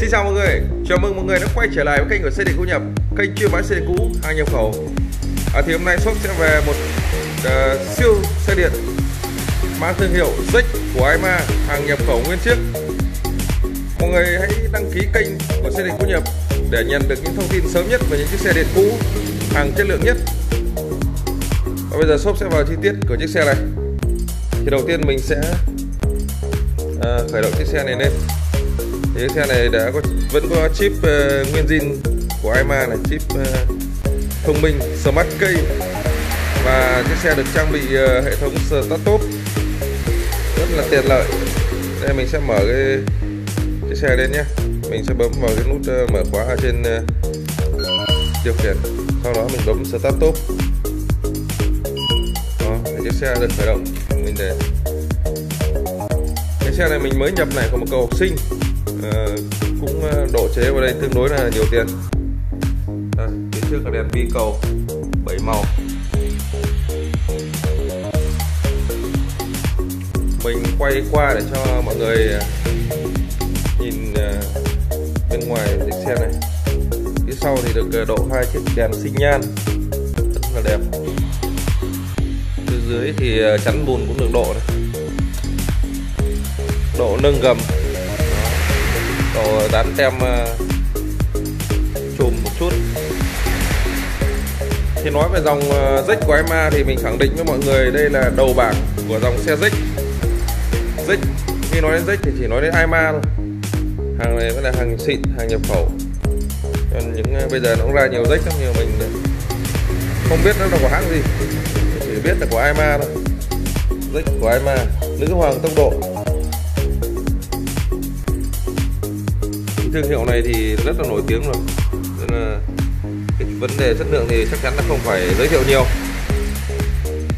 Xin chào mọi người, chào mừng mọi người đã quay trở lại với kênh của xe điện cũ nhập Kênh chuyên bán xe điện cũ, hàng nhập khẩu. À, Thì hôm nay shop sẽ về một uh, siêu xe điện Mang thương hiệu Zex của Aima, hàng nhập khẩu nguyên chiếc. Mọi người hãy đăng ký kênh của xe điện cũ nhập Để nhận được những thông tin sớm nhất về những chiếc xe điện cũ, hàng chất lượng nhất. Và bây giờ shop sẽ vào chi tiết của chiếc xe này. Thì đầu tiên mình sẽ uh, khởi động chiếc xe này lên thì cái xe này đã có vẫn có chip uh, nguyên zin của Aima này chip uh, thông minh Smart Key. Và chiếc xe được trang bị uh, hệ thống start top. Rất là tiện lợi. Đây mình sẽ mở cái chiếc xe lên nhé. Mình sẽ bấm vào cái nút uh, mở khóa ở trên uh, điều khiển. Sau đó mình bấm start top. Đó chiếc xe được khởi động. Mình để cái xe này mình mới nhập này của một cầu học sinh. Ờ, cũng ờ, độ chế vào đây tương đối là nhiều tiền. Đây, phía trước là đèn bi cầu 7 màu. Mình quay qua để cho mọi người ờ, nhìn bên ngoài chiếc xe này. Phía sau thì được độ hai chiếc đèn sinh nhan. Rất là đẹp. Phía dưới thì chắn bùn cũng được độ này. Độ nâng gầm độ dán tem ờ, chùm một chút. Thì nói về dòng ờ, rích của Ema thì mình khẳng định với mọi người đây là đầu bảng của dòng xe rích rích khi nói đến rích thì chỉ nói đến IMA thôi. Hàng này vẫn là hàng xịn hàng nhập khẩu. Còn những ờ, bây giờ nó cũng ra nhiều rích lắm nhiều mình không biết nó là của hãng gì. Chỉ biết là của IMA thôi. Rích của IMA, nữ hoàng tốc độ. Thương hiệu này thì rất là nổi tiếng rồi. Nên là cái vấn đề chất lượng thì chắc chắn là không phải giới thiệu nhiều.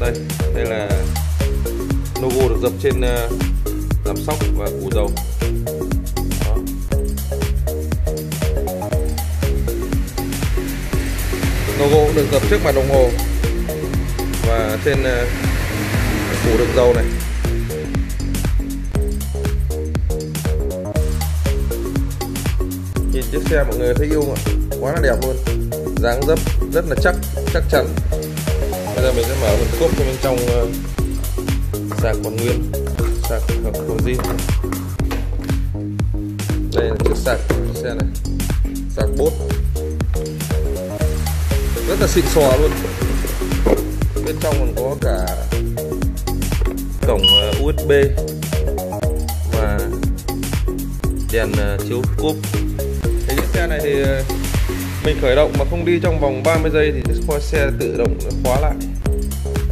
Đây đây là logo được dập trên ờ, giảm sóc và củ dầu. Đó. logo cũng được dập trước mặt đồng hồ và trên ờ, củ đựng dầu này. Chiếc xe mọi người thấy yêu không ạ? Quá là đẹp luôn. Dáng dấp rất là chắc chắc chắn. Bây giờ mình sẽ mở phần cốp cho bên trong uh, sạc còn nguyên sạc không zin. Đây là chiếc sạc chiếc xe này. Sạc bốt. Rất là xịn xò luôn. Bên trong còn có cả cổng ờ, uh, USB và đèn uh, chiếu cốp thì ờ, mình khởi động mà không đi trong vòng 30 giây thì chiếc xe tự động khóa lại.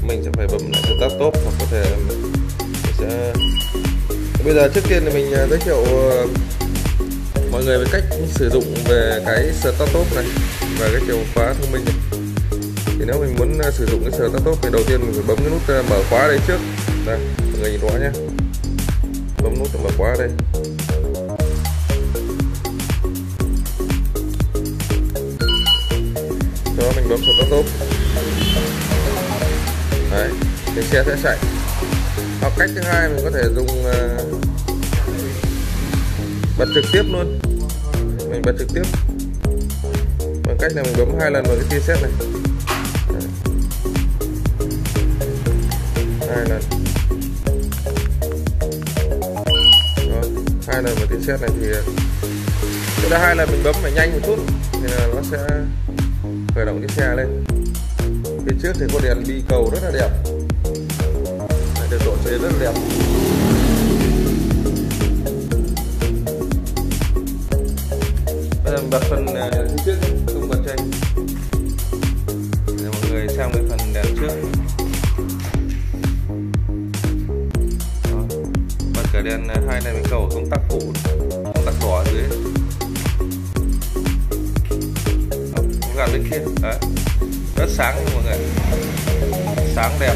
Mình sẽ phải bấm lại start top hoặc có thể mình sẽ, bây giờ trước tiên thì mình ờ, giới thiệu ờ, mọi người về cách sử dụng về cái start top này và cái chìa khóa thông minh này. Thì nếu mình muốn sử dụng cái start top thì đầu tiên mình phải bấm cái nút mở khóa đây trước. Đây, mọi người nhìn rõ nhé bấm nút mở khóa đây. Bấm mình bấm tốt. Đấy thì xe sẽ chạy. Hoặc cách thứ hai mình có thể dùng uh, bật trực tiếp luôn. Mình bật trực tiếp. Bằng cách là mình bấm hai lần vào cái tia xét này. Hai lần. Đó, hai lần vào tia xét này thì ờ, chúng ta hai lần mình bấm phải nhanh một chút thì là nó sẽ khởi động chiếc xe lên. Phía trước thì có đèn bi cầu rất là đẹp. Đây, được độ chế rất là đẹp. Bây giờ mình bật phần à, đèn phía trước không bật trên mọi người xem cái phần đèn trước. Đó. bật cả đèn à, hai đèn cầu công tắc phụ kia đấy. Rất sáng mọi người. Sáng đẹp.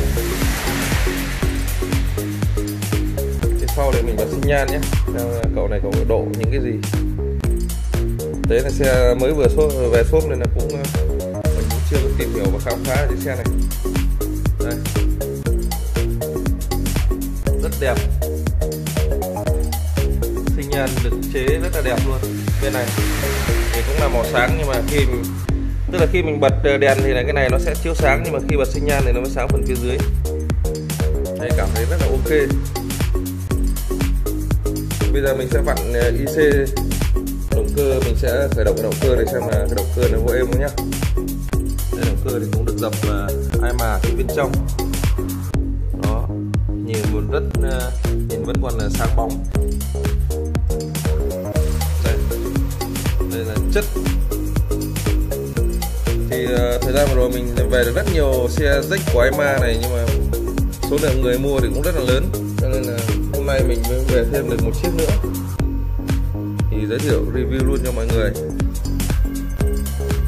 Phía sau này mình bật sinh nhan nhé. Cậu này cậu độ những cái gì? Thế là xe mới vừa số, ờ, về shop nên là cũng mình cũng chưa có tìm hiểu và khám phá chiếc xe này. Đây. Rất đẹp. Sinh nhan được chế rất là đẹp luôn. Bên này thì cũng là màu sáng nhưng mà khi mình, tức là khi mình bật ờ, đèn thì là cái này nó sẽ chiếu sáng, nhưng mà khi bật sinh nhan thì nó mới sáng phần phía dưới. Đây cảm thấy rất là ok. Bây giờ mình sẽ vặn ờ, IC động cơ, mình sẽ khởi động cái động cơ để xem là cái động cơ nó có êm không nhá. Đây, động cơ thì cũng được dập ai mà phía bên trong. Đó, nhìn một rất ờ, nhìn vẫn còn là sáng bóng. Đây đây là chất thì uh, thời gian vừa rồi mình về được rất nhiều xe rách của Aima này nhưng mà số lượng người mua thì cũng rất là lớn. Cho nên là hôm nay mình mới về thêm được một chiếc nữa. Thì giới thiệu review luôn cho mọi người.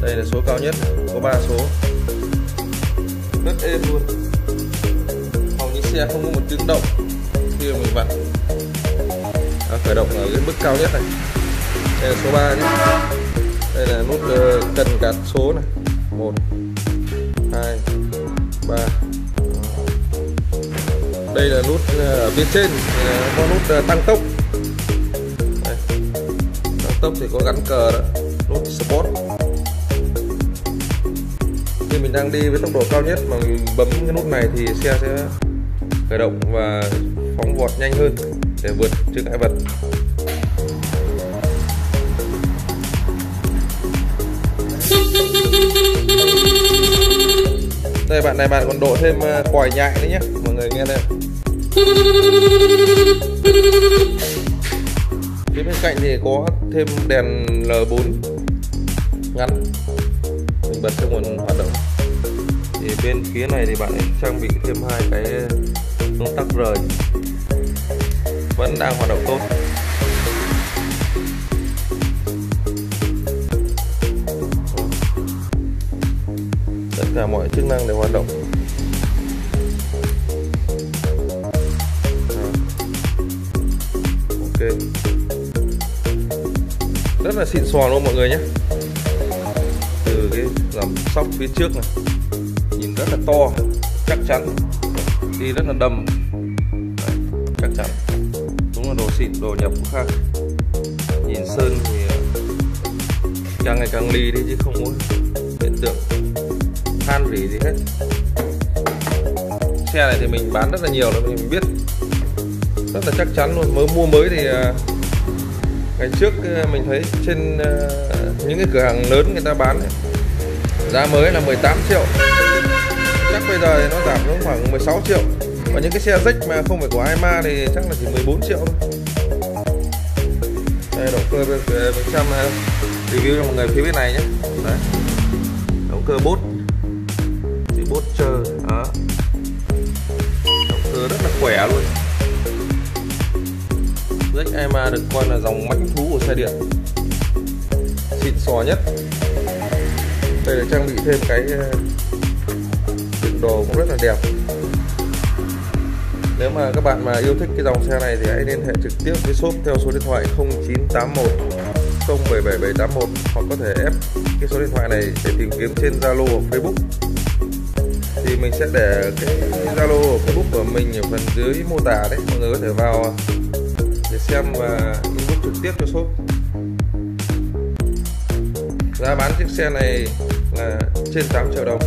Đây là số cao nhất có 3 số. Rất êm luôn. Hầu như xe không có một tiếng động khi mà mình vặn à, khởi động ở cái mức cao nhất này. Đây là số 3 nhé. Đây là nút uh, cần gạt số này. 1 2 3 đây là nút ờ, ở bên trên ờ, có nút ờ, tăng tốc. Đây. tăng tốc thì có gắn cờ đó. Nút sport khi mình đang đi với tốc độ cao nhất mà mình bấm cái nút này thì xe sẽ khởi động và phóng vọt nhanh hơn để vượt chướng ngại vật. Đây, bạn này bạn còn độ thêm ờ, còi nhại nữa nhé mọi người nghe đây. Phía bên cạnh thì có thêm đèn L4 ngắn. Mình bật cho nguồn hoạt động. Thì bên phía này thì bạn ấy trang bị thêm hai cái công tắc rời. Vẫn đang hoạt động tốt. Cả mọi chức năng đều hoạt động. Ok. Rất là xịn sò luôn mọi người nhé. Từ cái làm sóc phía trước này nhìn rất là to chắc chắn. Đi rất là đầm. Đấy, chắc chắn. Đúng là đồ xịn đồ nhập của khác. Nhìn sơn thì càng ngày càng lì đi chứ không có hiện tượng than rỉ gì hết. Xe này thì mình bán rất là nhiều nên mình biết rất là chắc chắn luôn. Mới mua mới thì à, ngày trước à, mình thấy trên à, những cái cửa hàng lớn người ta bán ấy, giá mới là 18 triệu. Chắc bây giờ thì nó giảm xuống khoảng 16 triệu. Và những cái xe rách mà không phải của Aima thì chắc là chỉ 14 triệu thôi. Đây động cơ mình bên trong review cho mọi người phía bên này nhé. Đấy. Động cơ bốt poster bốt đó. Động cơ rất là khỏe luôn. ZMA được coi là dòng mãnh thú của xe điện. Xịn sò nhất. Đây là trang bị thêm cái ờ, đựng đồ cũng rất là đẹp. Nếu mà các bạn mà yêu thích cái dòng xe này thì hãy liên hệ trực tiếp với shop theo số điện thoại 0981 077781 hoặc có thể ép cái số điện thoại này để tìm kiếm trên Zalo hoặc Facebook thì mình sẽ để cái Zalo và Facebook của mình ở phần dưới mô tả đấy mọi người có thể vào để xem và inbox trực tiếp cho shop. Giá bán chiếc xe này là trên 8 triệu đồng.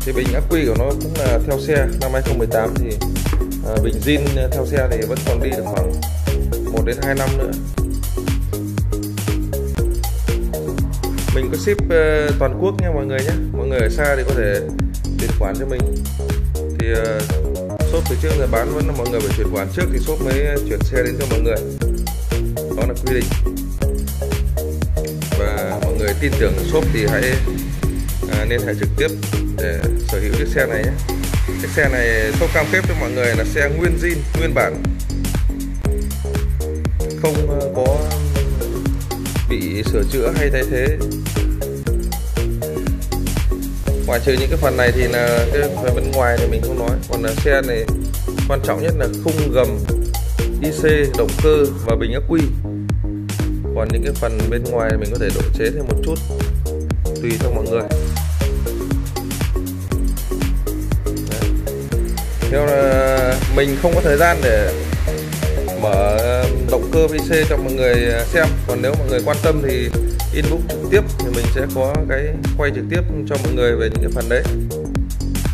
Thì bình ắc quy của nó cũng là theo xe. Năm 2018 thì à, bình zin theo xe thì vẫn còn đi được khoảng 1 đến 2 năm nữa. Mình có ship ờ, toàn quốc nha mọi người nhé. Mọi người ở xa thì có thể chuyển khoản cho mình. Thì uh, shop từ trước là bán vẫn là mọi người phải chuyển khoản trước thì shop mới chuyển xe đến cho mọi người. Đó là quy định. Và mọi người tin tưởng shop thì hãy à, nên hãy trực tiếp để sở hữu chiếc xe này nhé. Chiếc xe này shop cam kết cho mọi người là xe nguyên zin nguyên bản. Không ờ, có bị sửa chữa hay thay thế. Ngoài trừ những cái phần này thì là cái phần bên ngoài thì mình không nói. Còn là xe này, quan trọng nhất là khung gầm IC động cơ và bình ắc quy. Còn những cái phần bên ngoài mình có thể độ chế thêm một chút, tùy theo mọi người. Đấy. theo là mình không có thời gian để mở động cơ VC cho mọi người à, xem. Còn nếu mọi người quan tâm thì inbox trực tiếp thì mình sẽ có cái quay trực tiếp cho mọi người về những cái phần đấy.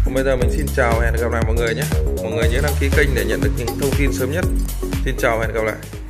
Còn bây giờ mình xin chào hẹn gặp lại mọi người nhé. Mọi người nhớ đăng ký kênh để nhận được những thông tin sớm nhất. Xin chào hẹn gặp lại.